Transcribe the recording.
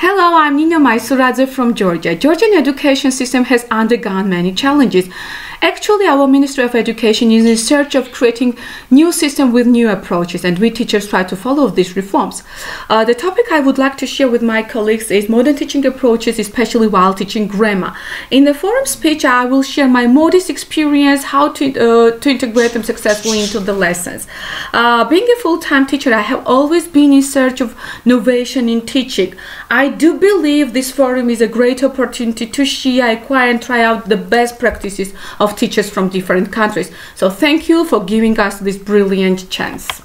Hello, I'm Nino Maisuradze from Georgia. Georgian education system has undergone many challenges. Actually, our Ministry of Education is in search of creating new system with new approaches, and we teachers try to follow these reforms. Uh, the topic I would like to share with my colleagues is modern teaching approaches, especially while teaching grammar. In the forum speech, I will share my modest experience, how to, uh, to integrate them successfully into the lessons. Uh, being a full-time teacher, I have always been in search of innovation in teaching. I do believe this forum is a great opportunity to share, acquire, and try out the best practices of teachers from different countries. So thank you for giving us this brilliant chance.